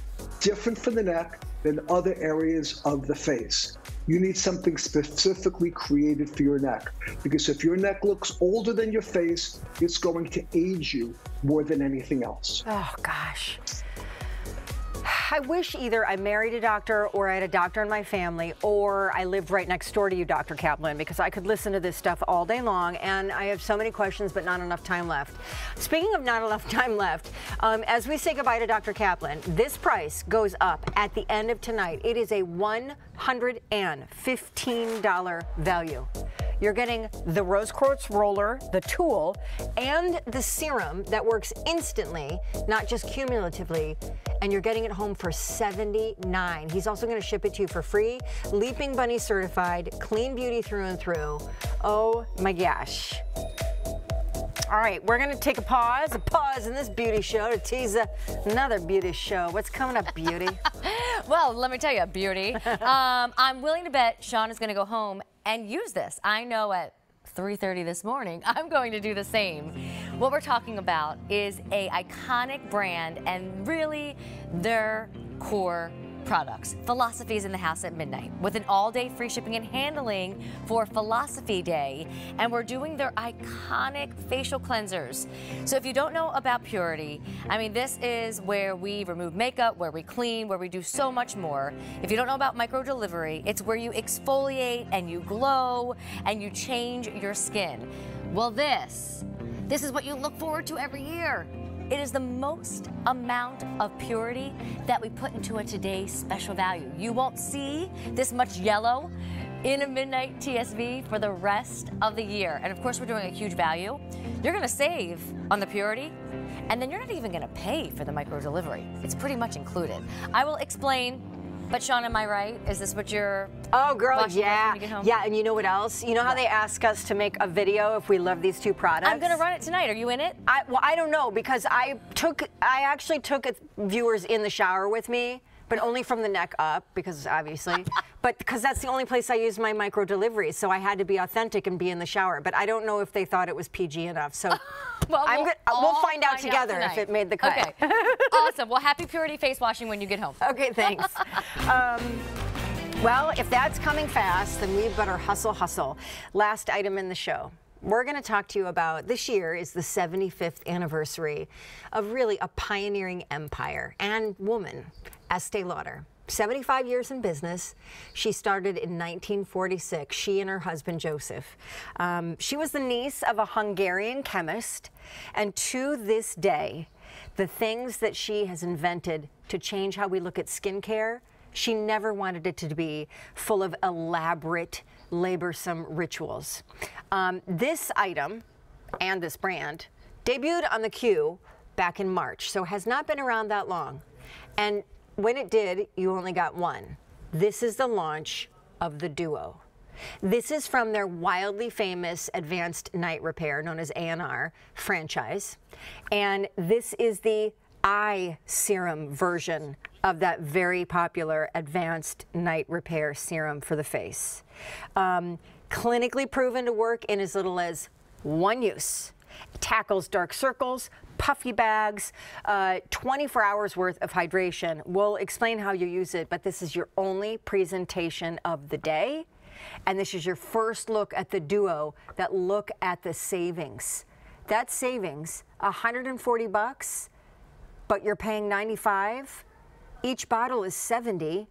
different for the neck than other areas of the face. You need something specifically created for your neck because if your neck looks older than your face, it's going to age you more than anything else. Oh, gosh. I wish either I married a doctor or I had a doctor in my family or I lived right next door to you, Dr. Kaplan, because I could listen to this stuff all day long and I have so many questions but not enough time left. Speaking of not enough time left, um, as we say goodbye to Dr. Kaplan, this price goes up at the end of tonight. It is a $115 value. You're getting the rose quartz roller, the tool, and the serum that works instantly, not just cumulatively. And you're getting it home for 79. He's also going to ship it to you for free. Leaping Bunny certified, clean beauty through and through. Oh my gosh. All right, we're gonna take a pause, a pause in this beauty show to tease another beauty show. What's coming up, beauty? well, let me tell you, beauty. um, I'm willing to bet Shawn is gonna go home and use this. I know at 3.30 this morning, I'm going to do the same. What we're talking about is a iconic brand and really their core products. Philosophy is in the house at midnight with an all-day free shipping and handling for Philosophy Day. And we're doing their iconic facial cleansers. So if you don't know about Purity, I mean, this is where we remove makeup, where we clean, where we do so much more. If you don't know about micro delivery, it's where you exfoliate and you glow and you change your skin. Well, this, this is what you look forward to every year. It is the most amount of purity that we put into a today's special value. You won't see this much yellow in a midnight TSV for the rest of the year. And of course, we're doing a huge value. You're gonna save on the purity, and then you're not even gonna pay for the micro delivery. It's pretty much included. I will explain but Shawn, am I right? Is this what you're? Oh, girl, yeah, yeah. And you know what else? You know how what? they ask us to make a video if we love these two products? I'm gonna run it tonight. Are you in it? I well, I don't know because I took, I actually took viewers in the shower with me but only from the neck up because obviously, but because that's the only place I use my micro deliveries. So I had to be authentic and be in the shower. But I don't know if they thought it was PG enough. So well, we'll, we'll, find out together out if it made the cut. Okay. awesome. Well, happy purity face washing when you get home. Okay, thanks. um, well, if that's coming fast, then we better hustle, hustle. Last item in the show we're going to talk to you about this year is the 75th anniversary of really a pioneering empire and woman, Estee Lauder. 75 years in business. She started in 1946, she and her husband Joseph. Um, she was the niece of a Hungarian chemist, and to this day, the things that she has invented to change how we look at skincare, she never wanted it to be full of elaborate laborsome rituals. Um, this item and this brand debuted on the Q back in March, so has not been around that long. And when it did, you only got one. This is the launch of the Duo. This is from their wildly famous Advanced Night Repair, known as ANR franchise. And this is the eye serum version of that very popular Advanced Night Repair serum for the face. Um, clinically proven to work in as little as one use. Tackles dark circles, puffy bags, uh, 24 hours worth of hydration. We'll explain how you use it, but this is your only presentation of the day. And this is your first look at the duo that look at the savings. That savings, 140 bucks, but you're paying 95. Each bottle is 70.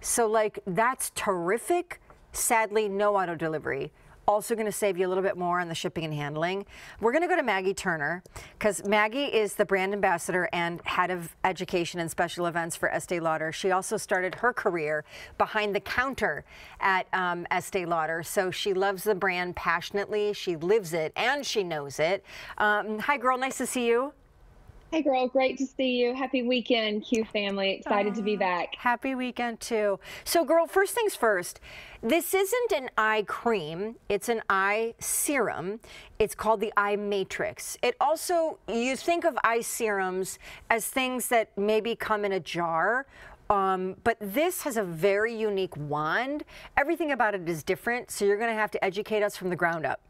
So like that's terrific. Sadly, no auto delivery. Also going to save you a little bit more on the shipping and handling. We're going to go to Maggie Turner because Maggie is the brand ambassador and head of education and special events for Estee Lauder. She also started her career behind the counter at um, Estee Lauder. So she loves the brand passionately. She lives it and she knows it. Um, hi, girl. Nice to see you. Hey, girl. Great to see you. Happy weekend, Q family. Excited Aww. to be back. Happy weekend, too. So, girl, first things first, this isn't an eye cream, it's an eye serum. It's called the Eye Matrix. It also, you think of eye serums as things that maybe come in a jar um, but this has a very unique wand. Everything about it is different, so you're going to have to educate us from the ground up.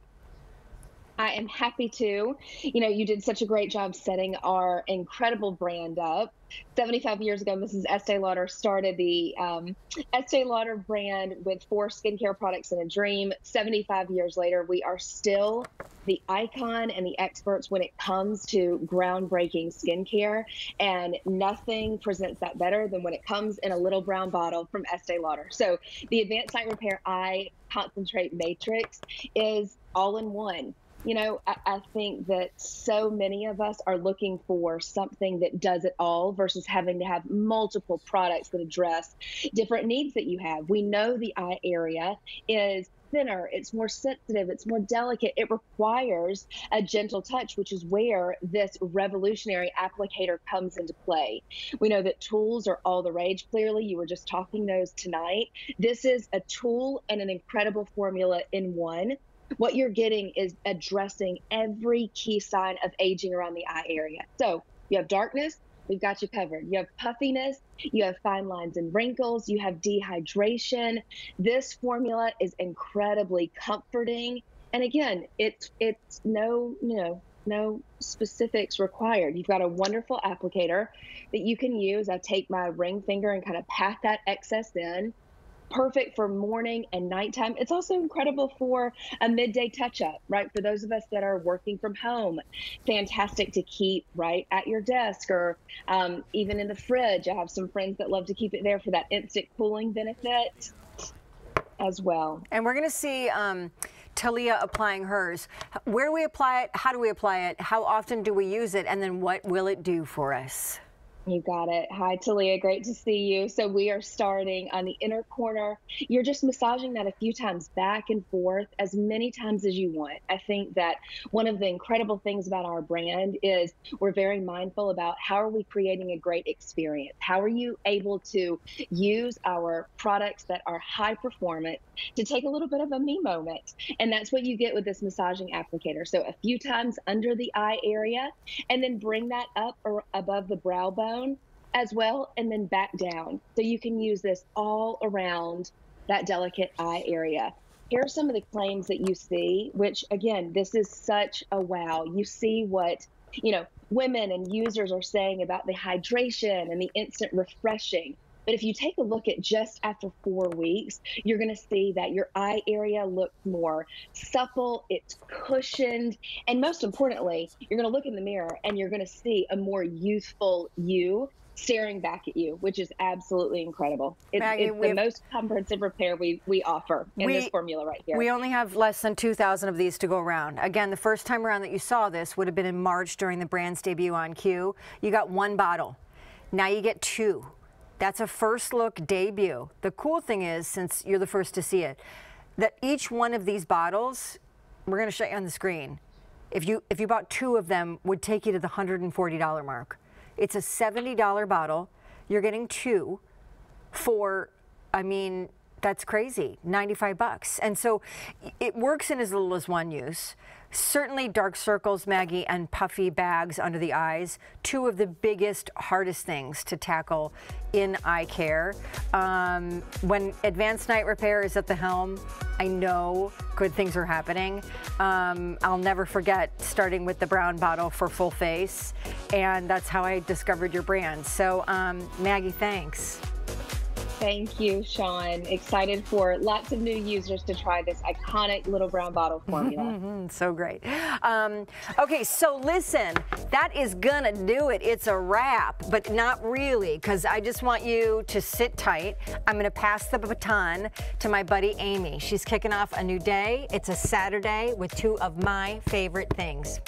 I am happy to. You know, you did such a great job setting our incredible brand up. 75 years ago, Mrs. Estee Lauder started the um, Estee Lauder brand with four skincare products and a dream. 75 years later, we are still the icon and the experts when it comes to groundbreaking skincare. And nothing presents that better than when it comes in a little brown bottle from Estee Lauder. So the Advanced Night Repair Eye Concentrate Matrix is all in one you know, I, I, think that so many of us are looking for something that does it all versus having to have multiple products that address different needs that you have. We know the eye area is thinner, it's more sensitive, it's more delicate. It requires a gentle touch, which is where this revolutionary applicator comes into play. We know that tools are all the rage. Clearly, you were just talking those tonight. This is a tool and an incredible formula in one what you're getting is addressing every key sign of aging around the eye area. So you have darkness, we've got you covered. You have puffiness, you have fine lines and wrinkles, you have dehydration. This formula is incredibly comforting. And again, it's it's no, you know, no specifics required. You've got a wonderful applicator that you can use. I take my ring finger and kind of pat that excess in perfect for morning and nighttime. It's also incredible for a midday touch up, right? For those of us that are working from home, fantastic to keep right at your desk or um, even in the fridge. I have some friends that love to keep it there for that instant cooling benefit as well. And we're going to see. Um, Talia applying hers. Where do we apply it? How do we apply it? How often do we use it? And then what will it do for us? You got it. Hi, Talia. Great to see you. So, we are starting on the inner corner. You're just massaging that a few times back and forth, as many times as you want. I think that one of the incredible things about our brand is we're very mindful about how are we creating a great experience? How are you able to use our products that are high performance to take a little bit of a me moment? And that's what you get with this massaging applicator. So, a few times under the eye area, and then bring that up or above the brow bone as well and then back down. So you can use this all around that delicate eye area. Here are some of the claims that you see, which again, this is such a wow. You see what, you know, women and users are saying about the hydration and the instant refreshing. But if you take a look at just after four weeks, you're going to see that your eye area looks more supple, it's cushioned, and most importantly, you're going to look in the mirror and you're going to see a more youthful you staring back at you, which is absolutely incredible. It's, Maggie, it's the most comprehensive repair we, we offer in we, this formula right here. We only have less than 2,000 of these to go around. Again, the first time around that you saw this would have been in March during the brand's debut on Q. You got one bottle. Now you get two. That's a first look debut. The cool thing is, since you're the first to see it, that each one of these bottles, we're going to show you on the screen. If you if you bought two of them, would take you to the $140 mark. It's a $70 bottle. You're getting two for, I mean, that's crazy, 95 bucks. And so it works in as little as one use. Certainly dark circles, Maggie, and puffy bags under the eyes, two of the biggest, hardest things to tackle in eye care. Um, when advanced night repair is at the helm, I know good things are happening. Um, I'll never forget starting with the brown bottle for full face, and that's how I discovered your brand. So, um, Maggie, thanks. Thank you, Shawn. Excited for lots of new users to try this iconic little brown bottle formula. so great. Um, okay, so listen, that is gonna do it. It's a wrap, but not really, because I just want you to sit tight. I'm gonna pass the baton to my buddy Amy. She's kicking off a new day. It's a Saturday with two of my favorite things.